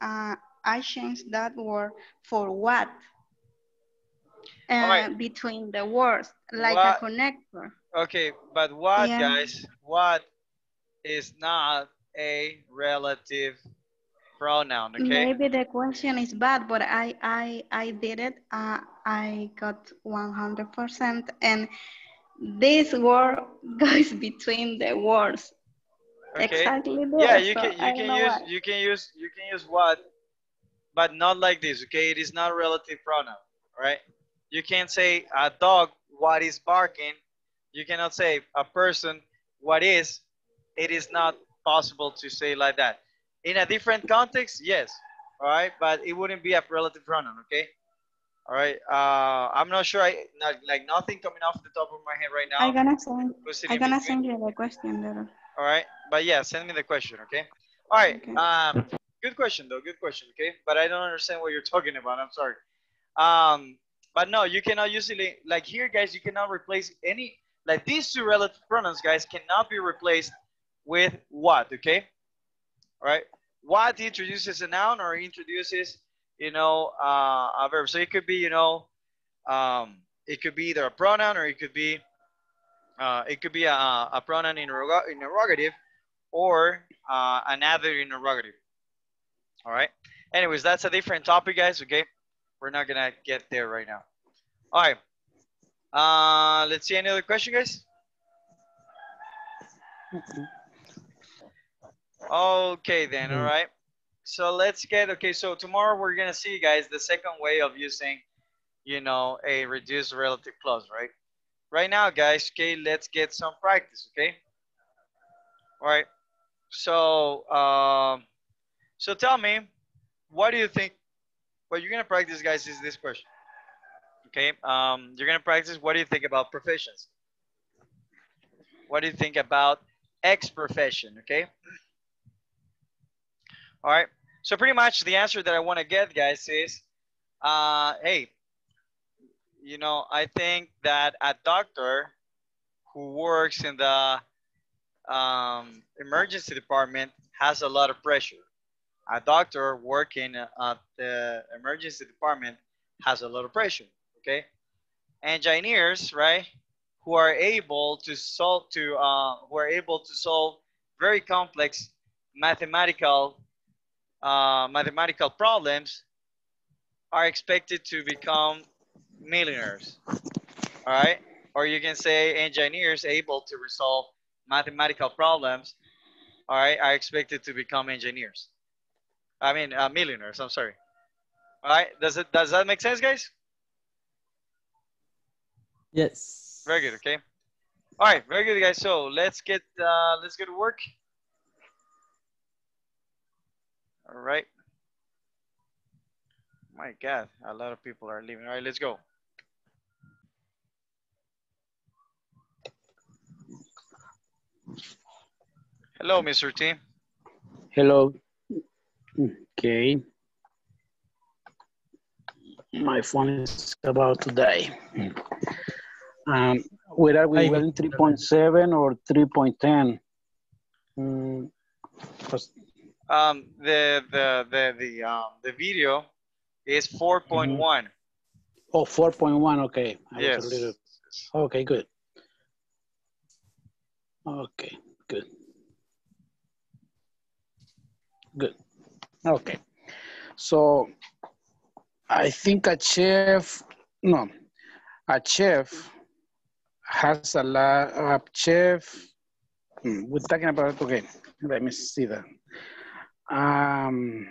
uh, I changed that word for what. Uh, Alright. between the words, like What- a connector. Okay, but what, Yeah. guys? What is not a relative pronoun? Okay. Maybe the question is bad, but I I I did it. Uh, I got 100%, and this word goes between the words. Okay. Exactly. yeah you so can you can use why. you can use you can use what but not like this okay it is not relative pronoun right? you can't say a dog what is barking you cannot say a person what is it is not possible to say like that in a different context yes all right but it wouldn't be a relative pronoun okay all right uh i'm not sure i not, like nothing coming off the top of my head right now I'm gonna send. I'm gonna between? send you the question. All right, but yeah, send me the question, okay? All right. Okay. Um, good question though. Good question, okay? But I don't understand what you're talking about. I'm sorry. Um, but no, you cannot usually like here, guys. You cannot replace any like these two relative pronouns, guys, cannot be replaced with what, okay? Right. What introduces a noun or introduces, you know, uh, a verb. So it could be, you know, um, it could be either a pronoun or it could be Uh, it could be a, a pronoun interrog- interrogative or uh, another interrogative. All right. Anyways, that's a different topic, guys. Okay. We're not going to get there right now. All right. Uh, let's see any other question, guys. Okay, then. All right. So let's get, okay. So tomorrow we're going to see, guys, the second way of using, you know, a reduced relative clause, right? Right now, guys, okay, let's get some practice, okay? All right. So, um, so tell me, what do you think? What you're gonna practice, guys, is this question. Okay. Um, you're gonna practice. What do you think about professions? What do you think about X profession? Okay. All right. So pretty much the answer that I want to get, guys, is, uh, hey, you know, I think that a doctor who works in the um, emergency department has a lot of pressure. A doctor working at the emergency department has a lot of pressure. Okay, engineers, right, who are able to solve to uh, who are able to solve very complex mathematical uh, mathematical problems are expected to become millionaires. All right, or you can say engineers able to resolve mathematical problems, all right, are expected to become engineers. I mean, uh, millionaires. I'm sorry. All right, does it does that make sense, guys? Yes. Very good. Okay. All right, very good, guys. So let's get uh, let's get to work. All right. My God, a lot of people are leaving. All right, let's go. Hello, Mr. T. Hello. Okay. My phone is about to die. Um, where are we? Hi. Well, 3.7 or 3.10? Mm, 'cause- Um, the the the the um the video is 4.1. oh, 4.1, okay. I was a Yes. little- okay, good. Okay, good. Good. Okay. So I think a chef, no, a chef has a lot, a chef, hmm, we're talking about, okay, let me see that. Um.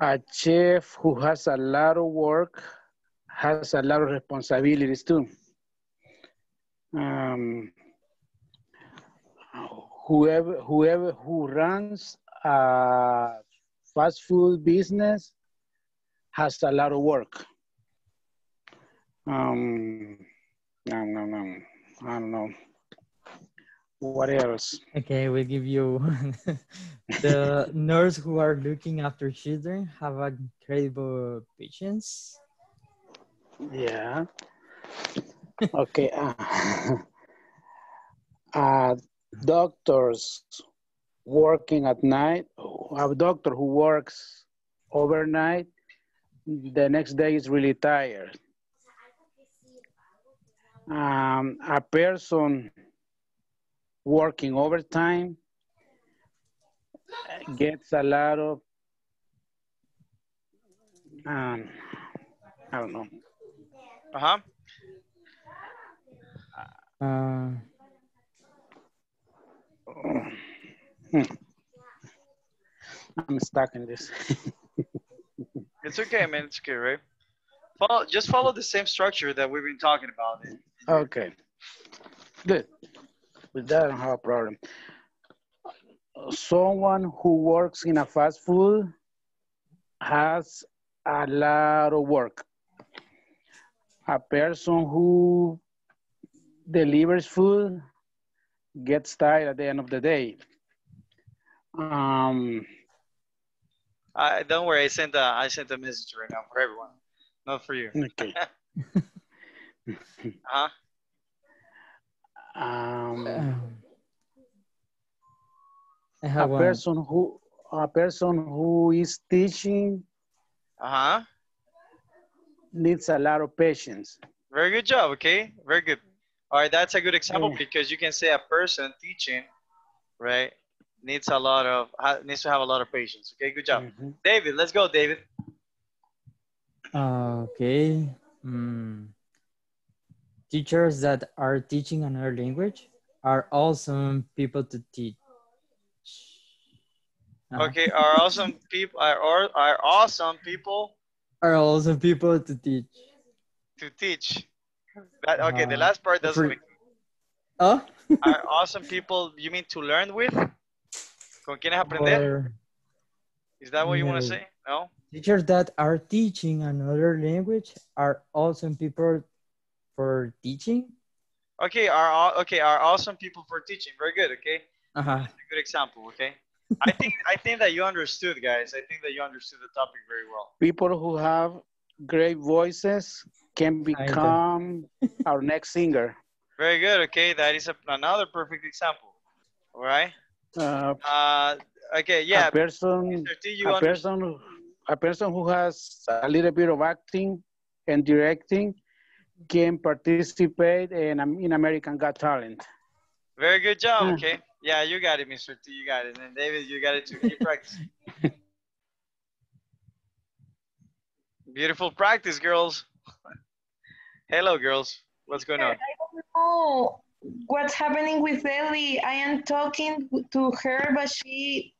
A chef who has a lot of work has a lot of responsibilities too. Um, whoever whoever who runs a fast food business has a lot of work. Um, no, no, no, I don't know. What else? Okay, we'll give you the nurse who are looking after children have incredible patience. Yeah. Okay. Uh, uh, doctors working at night, a doctor who works overnight, the next day is really tired. Um, a person working overtime gets a lot of, um, I don't know. Uh-huh. Uh, Hmm. I'm stuck in this. It's okay, man. It's okay, right? Follow, just follow the same structure that we've been talking about. okay, good. With that, I don't have a problem. Someone who works in a fast food has a lot of work. A person who delivers food gets tired at the end of the day. Um, I don't worry. I sent a I sent a message right now for everyone, not for you. okay. Huh? Um, I a have one. person who a person who is teaching Uh huh. needs a lot of patience. Very good job. Okay, very good. All right, that's a good example Yeah. because you can say a person teaching, right, needs a lot of needs to have a lot of patience. Okay, good job, Mhm. David. Let's go, David. Okay. Mm. Teachers that are teaching another language are awesome people to teach. Uh, Okay, are awesome people are are, awesome people Are awesome people to teach. to teach. That okay. The Uh, last part doesn't make Oh? are awesome people. You mean to learn with? ¿Con quiénes aprender? Or Is that what you want to say? No. teachers that are teaching another language are awesome people for teaching. Okay, are aw- okay are awesome people for teaching. Very good. Okay. Uh-huh. That's a good example, okay? I think I think that you understood, guys. I think that you understood the topic very well. People who have great voices can become our next singer. Very good, okay? That is a, another perfect example. All right? Uh, Uh, okay, yeah. a person, T, you a under- person, a person who has a little bit of acting and directing can participate in, um, in American Got Talent. Very good job, Yeah. okay? Yeah, you got it, Mr. T. You got it. And David, you got it too. Keep practicing. Beautiful practice, girls. Hello, girls. What's going on? I don't know what's happening with Ellie. I am talking to her, but she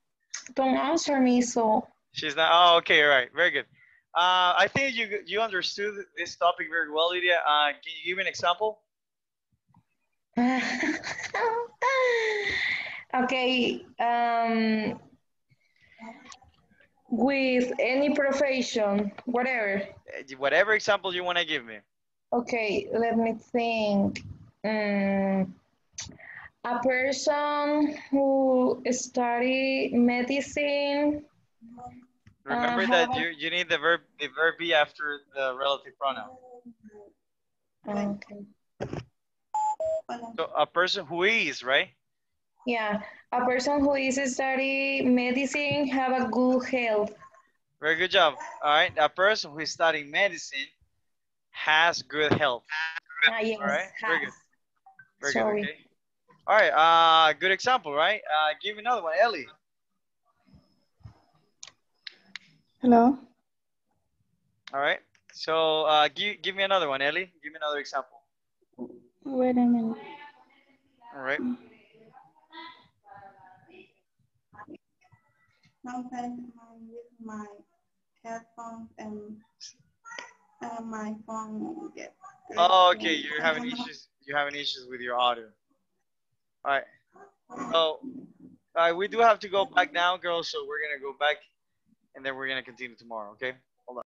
don't answer me. So She's not. Oh, okay, all right, very good. Uh, I think you you understood this topic very well, Lydia. Uh, can you give me an example? okay. Um, with any profession, whatever. Uh, Whatever example you want to give me. Okay, let me think. Mm, a person who study medicine. Remember Uh, that you you need the verb the verb be after the relative pronoun. Okay. So a person who is right. Yeah, a person who is studying medicine have a good health. Very good job. All right, a person who is studying medicine has good health. Ah, yes, All right, very good. Very Sorry. good. Okay. All right. Uh, good example, right? Uh, give another one, Ellie. Hello. All right. So uh, give give me another one, Ellie. Give me another example. Wait a minute. All right. Sometimes I'm with my headphones and uh, my phone gets. Oh, okay. You're having issues. You're having issues with your audio. All right. So, all right. We do have to go back now, girls. So we're gonna go back, and then we're gonna continue tomorrow. Okay. Hold on.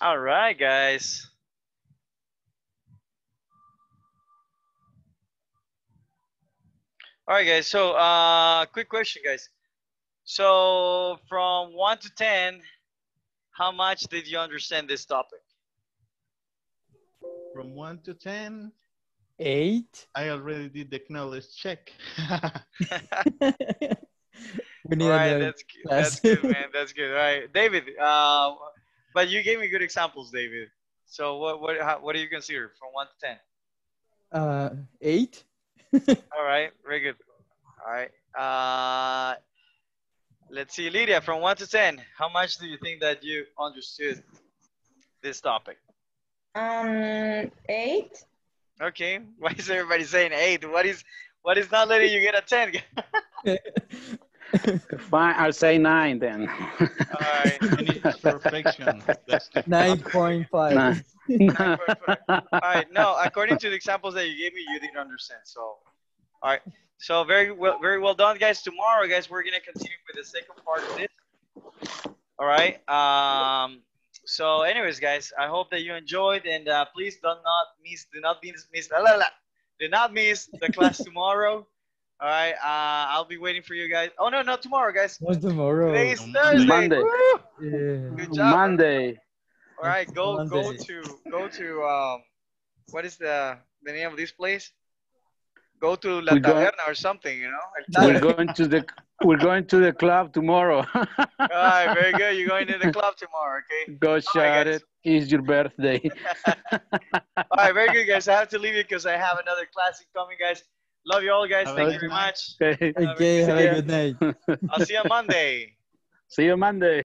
All right, guys. All right, guys. So, uh, quick question, guys. So, from one to ten, how much did you understand this topic? From one to ten, Eight. I already did the knowledge check. we need All right, that's good. class. That's good, man. That's good. All right, David. Uh, but you gave me good examples, David. So, what what how, what do you consider from one to ten? uh, eight. All right, very good. All right. Uh, let's see, Lydia, from one to ten, how much do you think that you understood this topic? Um, eight. Okay. Why is everybody saying eight? What is what is not letting you get a ten? Fine, I'll say nine then. All right. You need perfection. That's the Nine topic. point five. Nine. All right. No, according to the examples that you gave me, you didn't understand. So, all right. So very well, very well done, guys. Tomorrow, guys, we're gonna continue with the second part of this. All right. Um. So, anyways, guys, I hope that you enjoyed, and uh, please do not miss, do not miss, miss, la, la, la. do not miss the class tomorrow. All right. Uh, I'll be waiting for you guys. Oh no, not tomorrow, guys. What's tomorrow? Today is Thursday. Monday. Yeah. Good job. Monday. All right, go go to go to um, what is the the name of this place? Go to La We go- Taberna or something, you know. We're going to the we're going to the club tomorrow. All right, very good. You're going to the club tomorrow, okay? Go shout guys. it. It's your birthday. All right, very good, guys. I have to leave you because I have another classic coming, guys. Love you all, guys. Have Thank you very night. much. Okay. Okay, have a good night. I'll see you on Monday. See you Monday.